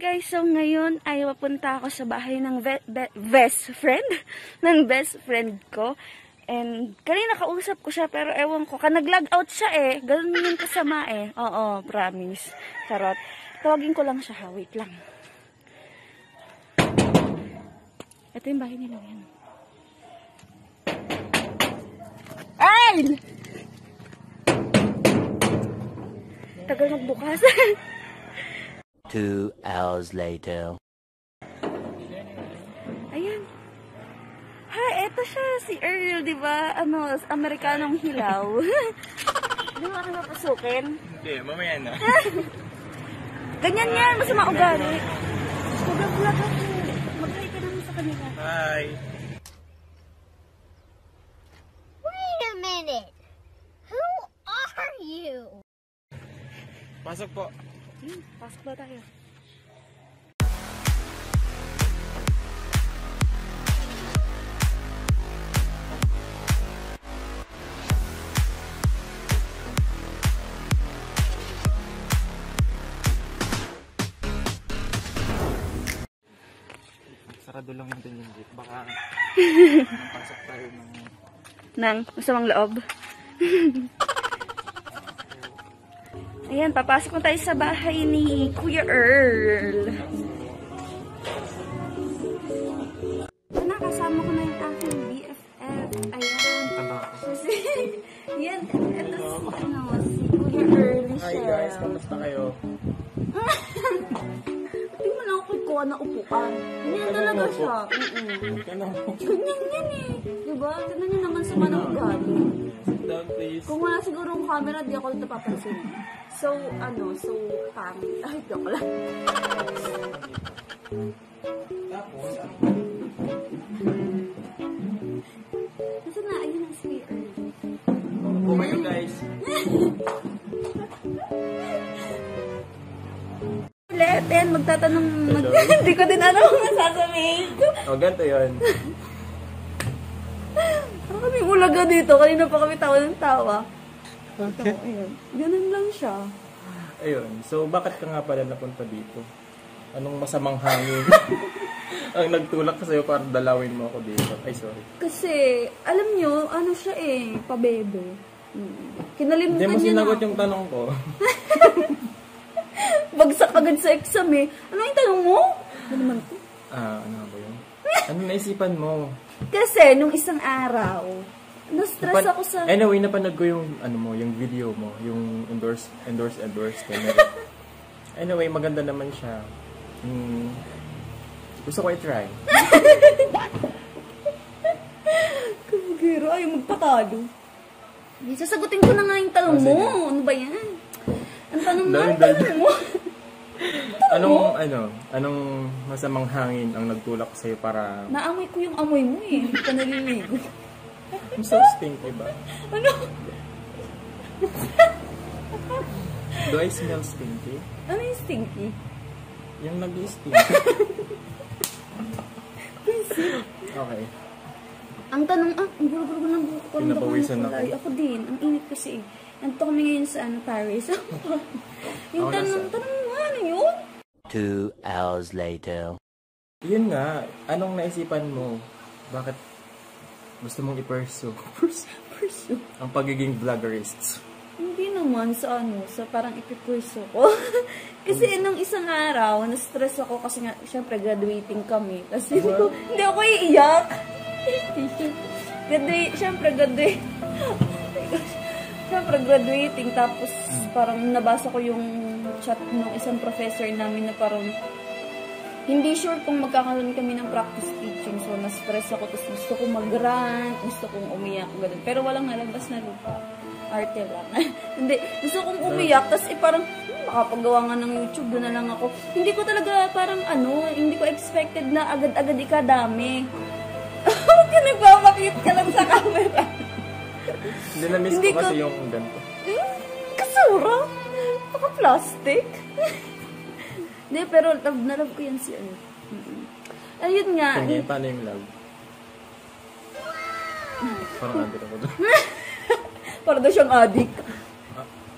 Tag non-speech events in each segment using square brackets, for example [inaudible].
guys, so ngayon ay papunta ako sa bahay ng ve- be- best friend, [laughs] ng best friend ko. And kanina kausap ko siya pero ewan ko, ka nag-log out siya eh. Ganun yung kasama eh. Oo, promise. Charot. Tawagin ko lang siya ha, wait lang. Ito yung bahay nila yan. Ay! Tagal magbukas. [laughs] Two hours later. Ayan. Ha, eto siya, si Earl, di ba? Ano, Amerikanong hilaw. [laughs] di ba kami papasukin? Hindi, mamaya na. [laughs] Ganyan yan, masama ugali. Vlog-vlog ako. Mag-hi ka naman sa kanila. Hi. Wait a minute. Who are you? Pasok po. Hmm, pasok ba tayo? Sarado lang natin yung gate. Baka [laughs] pasok tayo ng... Nang masamang loob. [laughs] Ayan, papasok na tayo sa bahay ni Kuya Earl. Ano, kasama ko na yung aking BFF. Ayan. Tanda ko. Kasi, yan, ito si, ano, si Kuya Earl Hi guys, kamusta kayo? [laughs] Tingnan mo ako kuha na upuan. Ganyan talaga siya. Ganyan yan eh. Diba? Niyo naman sa. Sit down please. Kung wala siguro yung camera, di ako ito papansin. So, ano, so, pangit. [laughs] Ay, joke lang. Tapos, Kasi na, ayun ang Earl. po kayo guys. [laughs] Ulit, ayan, magtatanong, mag [laughs] hindi ko din alam kung sasabihin ko. O, ganito yun. Ulaga dito, kanina pa kami tawa ng tawa. Okay. Ayun, ganun lang siya. Ayun. So, bakit ka nga pala napunta dito? Anong masamang hangin? [laughs] Ang nagtulak ka sa'yo para dalawin mo ako dito. Ay, sorry. Kasi, alam nyo, ano siya eh, pabebe. Hmm. Kinalimutan Hindi mo niya sinagot na. yung tanong ko. [laughs] Bagsak agad sa exam eh. Ano yung tanong mo? Ano naman to? Ah, ano ba yun? Ano naisipan mo? Kasi, nung isang araw, na-stress Napan- ako sa... Anyway, napanood ko yung ano mo, yung video mo, yung endorse endorse endorse ka [laughs] Anyway, maganda naman siya. Hmm, gusto ko i-try. [laughs] Kabugero, ayaw magpatalo. Sasagutin ko na nga yung tanong Oh, mo. sige. Ano ba yan? Ang tanong mo, ang tanong mo. [laughs] Anong ano, anong masamang hangin ang nagtulak sa'yo para Naamoy ko yung amoy mo eh. Hindi ka naliligo. I'm so stinky ba? [laughs] Ano? Do I smell stinky? Ano yung stinky? Yung nag-stink. [laughs] okay. Ang tanong, ah, ang gulo-gulo ng buhok ko. Pinapawisan ako. Ako din. Ang init kasi. Nandito kami ngayon sa ano, Paris. yung tanong, tanong mo, ano yun? Two hours later. Yun nga, anong naisipan mo? Bakit gusto mong i-pursue [laughs] Pursue. ang pagiging vloggerist? Hindi naman sa ano, sa parang ipipurso ko. [laughs] kasi nung isang araw, na-stress ako kasi nga, syempre, graduating kami. Kasi hindi, [laughs] ko, hindi ako iiyak. Graduate, syempre, graduate. syempre, graduating. Tapos, parang nabasa ko yung chat ng isang professor namin na parang hindi sure kung magkakaroon kami ng practice teaching. So, na-stress ako. Tapos gusto kong mag-rant, gusto kong umiyak, ganun. Pero walang nalabas na lupa. Arte lang. [laughs] hindi, gusto kong umiyak. Tapos eh, parang, hmm, makapagawa nga ng YouTube, doon na lang ako. Hindi ko talaga parang ano, hindi ko expected na agad-agad ikadami. [laughs] Huwag ka nagpapakit ka lang sa camera. Hindi na-miss ko kasi yung ganito. Hmm, Kasura? Baka plastic? [laughs] Hindi, pero love na love ko yan si ano. Ayun nga. Sige, paano yung love? [laughs] Parang andito ako doon. [laughs] Para daw siyang addict.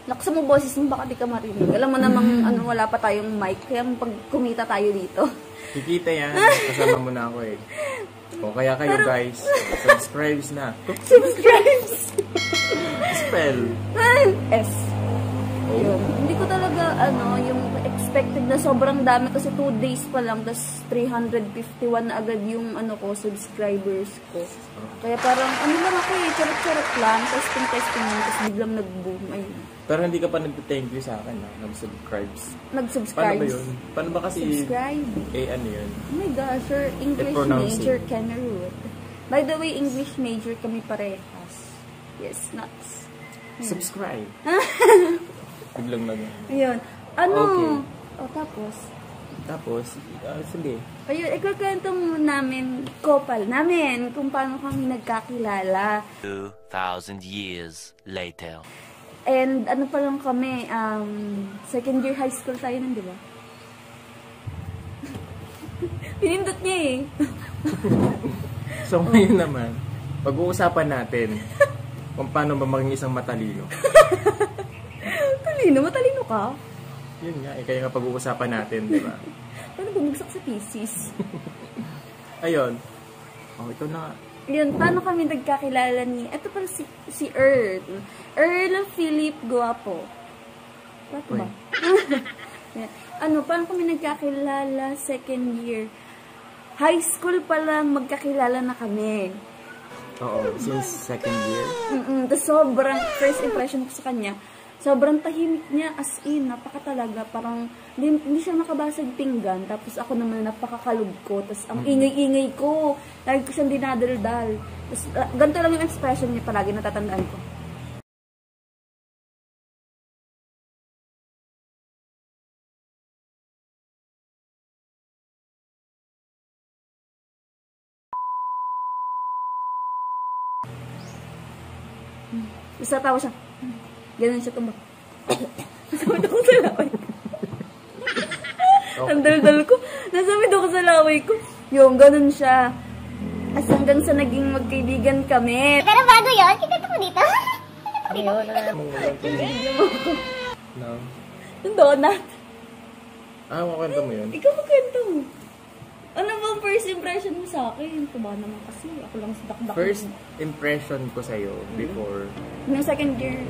Laksa mo boses mo, baka di ka marinig. Alam mo namang [laughs] ano, wala pa tayong mic. Kaya pag kumita tayo dito. Kikita yan. Kasama mo na ako eh. O kaya kayo guys, subscribes na. Subscribes! Spell. S. Yun. Hindi ko talaga, ano, yung expected na sobrang dami kasi 2 days pa lang, tas 351 na agad yung, ano ko, subscribers ko. Kaya parang, ano lang ako eh, charot-charot lang, testing-testing lang, tas biglang nag-boom. Ayun. Pero hindi ka pa nag-thank you sa akin ha, nag-subscribes. Nag-subscribe. Paano ba yun? Paano ba kasi, Subscribe. eh ano yun? Oh my gosh, sir, English major it. Cameroon. By the way, English major kami parehas. Yes, nuts. Subscribe. [laughs] Biglang nag Ayun. Ano? Okay. O, tapos? Tapos, ah, sige. Ayun, ikakwento mo namin, couple namin, kung paano kami nagkakilala. 2,000 years later. And ano pa lang kami, um, second year high school tayo nun, di ba? [laughs] Pinindot niya eh. [laughs] So ngayon naman, pag-uusapan natin kung paano ba maging isang matalino. [laughs] Talino, matalino ka. Yun nga, eh, kaya nga pag-uusapan natin, di ba? [laughs] Paano bumagsak sa thesis? [laughs] Ayun. Oh, ito na. Yun, paano kami nagkakilala ni... Ito pala si, si Earl. Earl Philip Guapo. Ba't ba? [laughs] Ano, paano kami nagkakilala second year? High school pa lang magkakilala na kami. Oo, since second year. Mm-mm. Sobrang first impression ko sa kanya, sobrang tahimik niya as in, napaka talaga, parang hindi, hindi siya makabasag pinggan, tapos ako naman napakakalog ko, tapos ang ingay-ingay ko, lagi ko siyang dinadaldal. Tapos uh, ganito lang yung expression niya palagi, natatandaan ko. Tapos tatawa siya. Ganun siya tumba. Nasamid ako sa laway ko. Ang daldal ko. Nasamid ako sa laway ko. Yung, ganun siya. As hanggang sa naging magkaibigan kami. Pero bago yun, kikita ko dito. No. Yung donut. Ah, makwento mo yun? Ikaw magkwento mo. Ano bang first impression mo sa akin? Tuba naman kasi. Ako lang sa dakdak. First impression ko sa'yo before, Nung second year.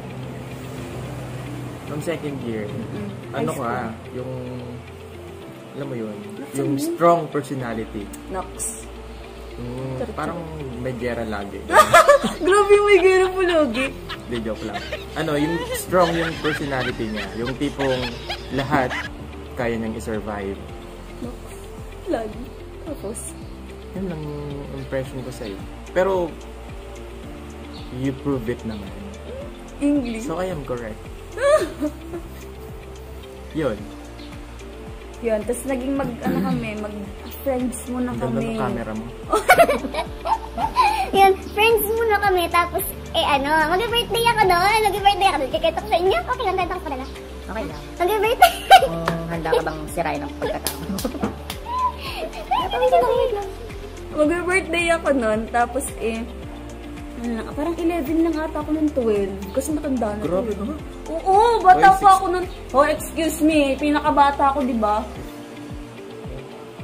Nung second year, High ano ka, yung, alam mo yun, yung strong personality. Nox. Yung, parang may gera lagi. [laughs] Grabe may gano'n po lagi. Hindi, joke lang. Ano, yung strong yung personality niya. Yung tipong lahat kaya niyang i-survive. Nox. Lagi. Tapos. Yun lang yung impression ko sa'yo. Pero, you prove it naman. English. So, I am correct. [laughs] Yun. Yun. Tapos naging mag, ano kami, mag friends muna ganda kami. ng camera mo. [laughs] Yun, friends muna kami. Tapos, eh ano, mag-birthday ako doon. Mag-birthday ako doon. Kikita ko sa inyo. Okay lang, tayong padala. Okay lang. Mag-birthday. Kung handa ka bang sirain ng pagkatao. [laughs] Mag-birthday ako nun, tapos eh, ano lang, parang 11 lang ata ako nun 12. Kasi matanda na. Grabe ka. Oo, bata pa ako nun. Oh, excuse me, pinakabata ako, di ba?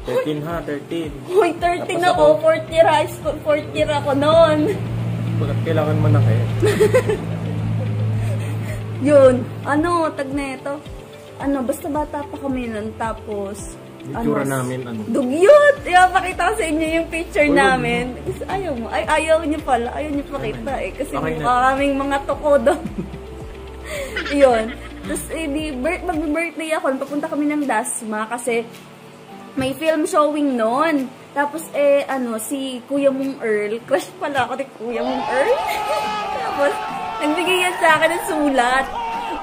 13 ha, 13. Hoy, 13 Tapos ako, ako- 4th year high school, 4th year ako nun. Bakit kailangan mo na kayo? Yun, ano, tag na ito. Ano, basta bata pa kami nun, tapos... Itsura namin, ano? Dugyot! Ipapakita ko sa inyo yung picture Uy, namin. Kasi ayaw mo. Ay, ayaw niyo pala. Ayaw niyo pakita eh. Kasi Okay kaming mga toko doon. [laughs] Yun. Tapos, eh, di, birth, mag-birthday ako. Papunta kami ng Dasma kasi may film showing noon. Tapos, eh, ano, si Kuya Mong Earl. Crush pala ako ni Kuya Mong Earl. [laughs] Tapos, nagbigay yan sa akin ng sulat.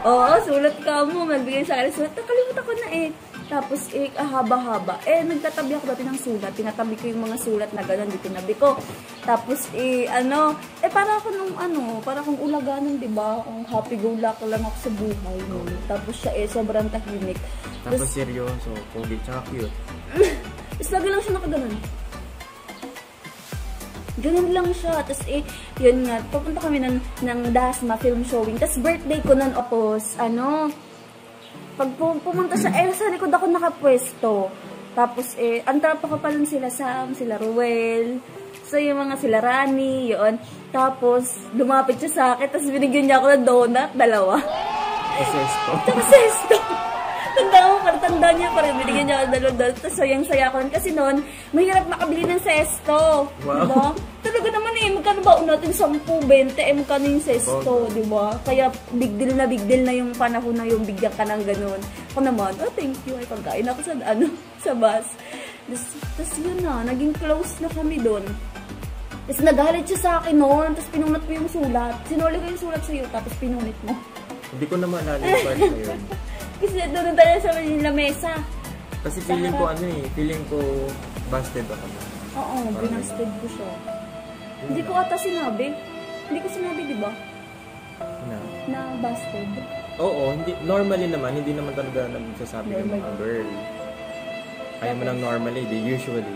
Oo, sulat ka mo. Nagbigay sa akin ng sulat. Nakalimutan ko na eh. Tapos, eh, ahaba-haba. Eh, nagtatabi ako dati ng sulat. Tinatabi ko yung mga sulat na gano'n. Di tinabi ko. Tapos, eh, ano, eh, para ako nung, ano, para akong ulaganan, di ba? Ang happy-go-lucky lang ako sa buhay. No? Tapos siya, eh, sobrang tahimik. Tapos seryoso, pogi, tsaka cute. [laughs] Tapos lagi lang siya nakaganon. Ganun lang siya. Tapos eh, yun nga, papunta kami ng, ng Dasma film showing. Tapos birthday ko nun, tapos ano, pag pu- pumunta sa, eh, sa likod ako nakapwesto. Tapos eh, ang trapa ko pa lang sila Sam, sila Ruel, So, yung mga sila Rani, yun. Tapos, lumapit siya sa akin, tapos binigyan niya ako ng donut, dalawa. Sesto. Tapos sesto. [laughs] Tanda ko, tanda niya pa rin. Binigyan niya ako ng dalawang donut. Tapos sayang-saya ko rin. Kasi noon, mahirap makabili ng sesto. Wow. Diba? Talaga naman eh, magkano ba natin 10, 20, eh magkano yung sesto, di ba? Kaya big deal na big deal na yung panahon na yung bigyan ka ng ganun. Ako naman, oh thank you, ay pagkain ako sa, ano, [laughs] sa bus. Tapos, tapos yun na, naging close na kami doon. Tapos nagalit siya sa akin noon, tapos pinunot ko yung sulat. Sinuli ko yung sulat sa'yo, tapos pinunit mo. Hindi ko na maalala yung part na yun. [laughs] Kasi doon tayo sa Manila Mesa. Kasi feeling ko ano eh, feeling ko busted ako. Oo, binasted ko siya. Hindi ko ata sinabi. Hindi ko sinabi, di ba? Na. Na busted. Oo, hindi, normally naman, hindi naman talaga nagsasabi ng mga girl. Ayaw mo ng normally, di usually. [laughs]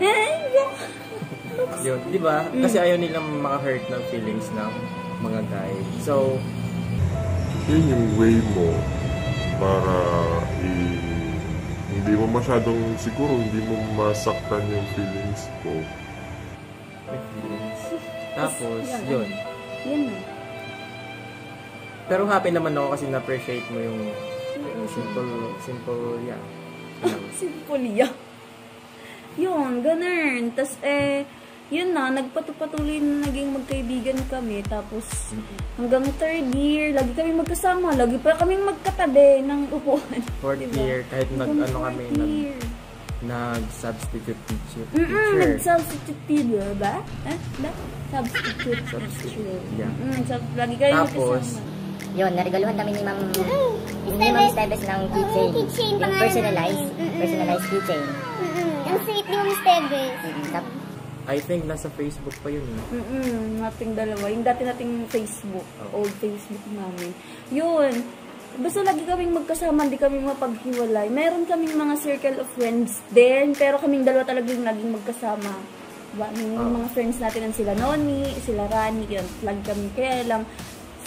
Yun, di ba? Kasi ayaw nilang maka-hurt ng feelings ng mga guy. So, yun yung way mo para i hindi mo masyadong siguro hindi mo masaktan yung feelings ko. may feelings. Tapos, yun. Yan na. Pero happy naman ako kasi na-appreciate mo yung, yung simple, simple, yeah. [laughs] Simple ya. Yun, ganun. Tapos eh, yun na, nagpatuloy na naging magkaibigan kami. Tapos hanggang third year, lagi kami magkasama. Lagi pa kaming magkatabi ng upuan. [laughs] fourth Diba? year, kahit nag, Hanggang ano fourth kami, nag, nag-substitute teacher. Mm-mm, teacher. nag-substitute teacher ba? Eh? Ba? Substitute teacher. Yeah. Mm, sub- lagi kayo Tapos, magkasama. Yun, naregaluhan kami ni Ma'am ni Stebes. Ma'am Stebes ng keychain. Oo, keychain, Yung personalized, namin. Mm-mm. personalized keychain. Mm-mm. Ang sweet ni Ma'am Stebes. Mm, tap- I think nasa Facebook pa yun. eh. Mm-mm, nating dalawa. Yung dati nating Facebook. Old Facebook namin. Yun. Basta lagi kaming magkasama, hindi kami mapaghiwalay. Meron kaming mga circle of friends din, pero kaming dalawa talaga yung laging magkasama. Diba? Yung Ah. mga friends natin ang sila Noni, sila Rani, yun. Lagi kami, kaya lang,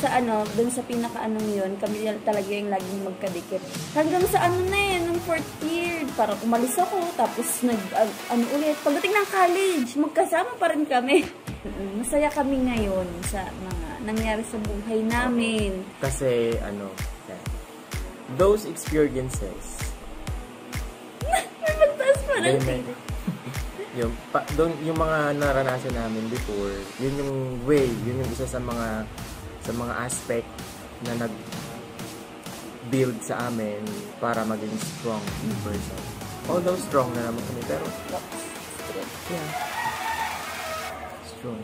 sa ano, dun sa pinaka-anong yun, kami talaga yung laging magkadikit. Hanggang sa ano na eh, nung fourth year, parang umalis ako, tapos nag, ah, ano ulit, pagdating ng college, magkasama pa rin kami. Masaya kami ngayon sa mga nangyari sa buhay namin. Kasi, ano, yeah. those experiences, May magtaas pa make, [laughs] yung, pa, doon, yung mga naranasan namin before, yun yung way, yun yung isa sa mga, sa mga aspect na nag build sa amin para maging strong in person. Although strong na naman kami, pero yeah. Strong.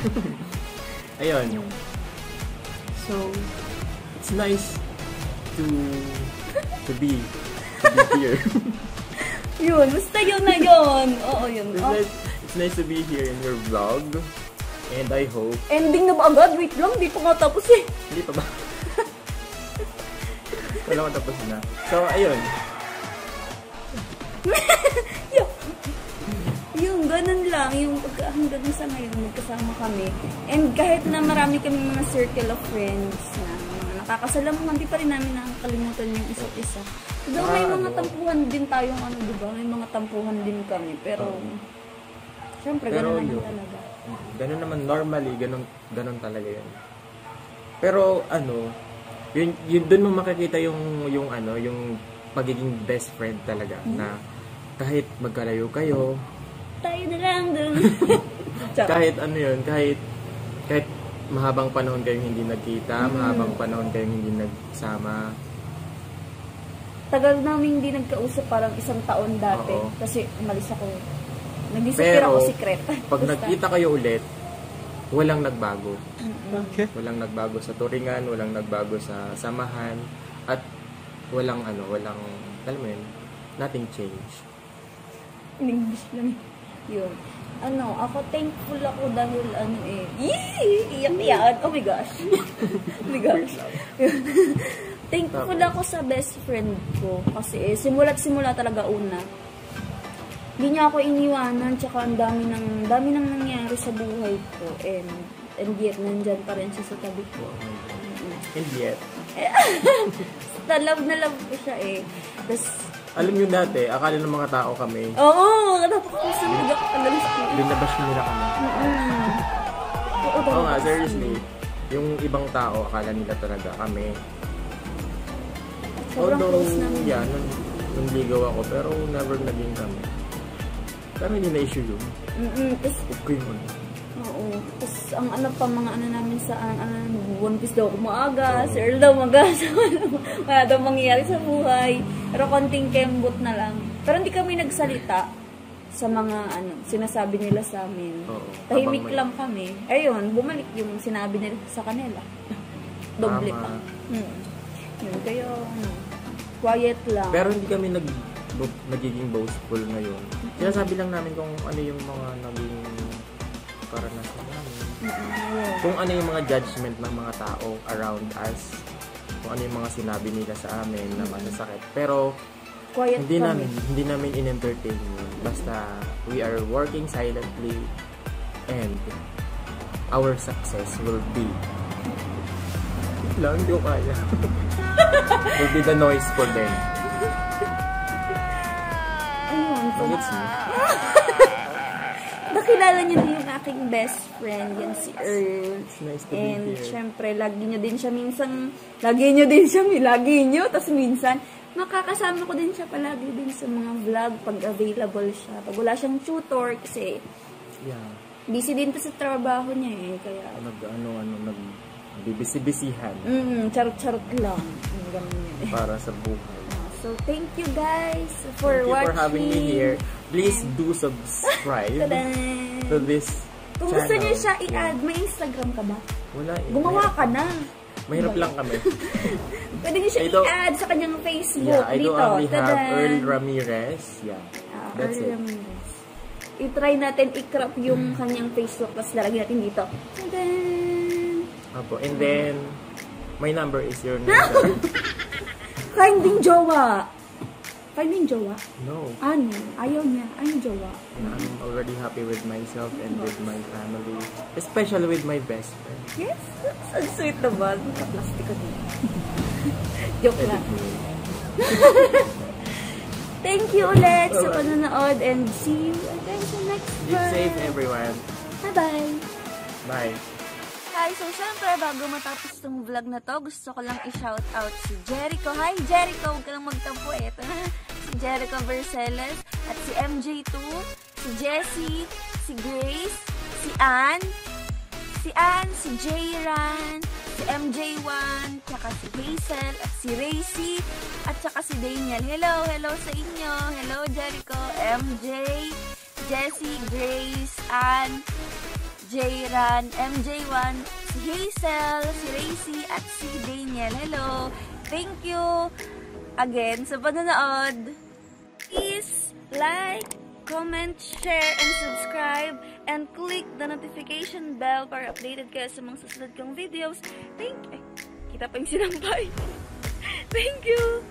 [laughs] Ayun. So, it's nice to to be to be [laughs] here. [laughs] Yun, basta yun na yun. Oo, yun. it's, Oh. nice, it's nice to be here in your vlog. And I hope, Ending na ba agad? Wait lang, di pa nga tapos eh. hindi pa ba? Wala ko tapos na. So, ayun. [laughs] Yung ganun lang, yung hanggang sa ngayon, magkasama kami. And kahit na marami kami mga circle of friends na nakakasalamuhan, di pa rin namin nakakalimutan yung isa't isa. Though may mga ano. tampuhan din tayong ano, di ba? May mga tampuhan din kami. Pero, syempre, Pero ganun naman yun. talaga. Ganun naman, normally, ganun, ganun talaga yun. Pero, ano, yun, yun doon mo makikita yung, yung ano, yung pagiging best friend talaga, na kahit magkalayo kayo, Tayo na lang dun. [laughs] [laughs] Kahit ano yun, kahit kahit mahabang panahon kayong hindi nagkita, Mm. mahabang panahon kayong hindi nagsama, Tagal namin hindi nagkausap parang isang taon dati. Oo. Kasi umalis ako. Nag-disappear ako secret. pag [laughs] nagkita kayo ulit, walang nagbago. Walang nagbago sa turingan, walang nagbago sa samahan, at walang ano, walang, alam mo yun, nothing changed. In English lang. [laughs] Yun. Ano, ako thankful ako dahil ano eh, yee! Iyak-iyakan. Oh my gosh. [laughs] oh my gosh. Thankful ako sa best friend ko. Kasi eh, simula't simula talaga una. Hindi niya ako iniwanan, tsaka ang dami ng, dami nang nangyari sa buhay ko. And, and yet, nandyan pa rin siya sa tabi ko. And yet, [laughs] love na love ko siya eh. Tapos, alam nyo dati, akala ng mga tao kami, oo, napakakusang ko talaga sa akin. binabash nila kami. Oo, Oo nga, seriously. Yung ibang tao, akala nila talaga kami. Sobrang Although, close namin. yeah, nung, nung ligaw ako, pero never naging kami. Pero hindi na issue yun. Mm-mm. Okay mo. Oo. Tapos, ang ano pa, mga ano namin sa, ang ano, One Piece daw ako maaga, si Earl daw maaga, [laughs] so wala, daw mangyayari sa buhay. Pero konting kembot na lang. Pero hindi kami nagsalita sa mga ano, sinasabi nila sa amin. Oo. Tahimik lang kami. Ayun, bumalik yung sinabi nila sa kanila. [laughs] Doble pa. Hmm. Yun, kaya ano, quiet lang. Pero hindi kami nag nagiging boastful ngayon. Sinasabi lang namin kung ano yung mga naging karanasan namin. Kung ano yung mga judgment ng mga tao around us. Kung ano yung mga sinabi nila sa amin na masasakit. Pero Quiet hindi kami. namin hindi namin in-entertain yun. Basta we are working silently and our success will be lang, hindi ko kaya. [laughs] will be the noise for them. Ayun, so, it's me. [laughs] nakilala niyo din yung aking best friend, yan si Earl. It's nice to And be here. syempre, lagi nyo din siya minsan, lagi nyo din siya, lagi nyo, tapos minsan, makakasama ko din siya palagi din sa mga vlog pag available siya. Pag wala siyang tutor, kasi Yeah. busy din to sa trabaho niya eh, kaya, Nag, ano, ano, nag, bibisi-bisihan mm, charot-charot lang. Yung ganun yun [laughs] para sa buhay. So, thank you guys for Thank you watching. for having me here. Please do subscribe Tadaan! to this Kung gusto channel. niyo siya i-add, may Instagram ka ba? Wala eh. Gumawa ka na. Mahirap lang kami. [laughs] Pwede niyo siya i-add sa kanyang Facebook. Yeah, I dito. do only have! Earl Ramirez. Yeah. Ah, That's Earl it. Ramirez. I-try natin i-crop yung kanyang Facebook tapos lalagyan natin dito. Tadan! Apo. And then, my number is your [laughs] number. Finding jowa. Finding jowa? no. Ano? Ayaw niya. Ayaw jowa. I'm already happy with myself and with my family. Especially with my best friend. Yes? Ang sweet naman. Ka din. [laughs] Joke lang. [laughs] Thank you ulit sa panonood and see you again sa next Be vlog. safe everyone. Bye-bye! Bye. Hi, so syempre, bago matapos itong vlog na to, gusto ko lang i-shout out si Jericho. Hi, Jericho! Huwag ka lang magtampo eh. Ito na. [laughs] Si Jericho Verceles at si MJ2, si Jessie, si Grace, si Ann, si Ann, si Jayran, si MJ1, tsaka si Hazel, at si Racy, at tsaka si Daniel. Hello, hello sa inyo. Hello, Jericho, MJ, Jessie, Grace, Ann, Jayran, MJ1, si Hazel, si Racy, at si Daniel. Hello! Thank you again sa panonood. Please like, comment, share, and subscribe, and click the notification bell para updated kayo sa mga susunod kong videos. Thank you. Kita pa yung sinampay. [laughs] Thank you!